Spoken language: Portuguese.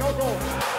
Go, go!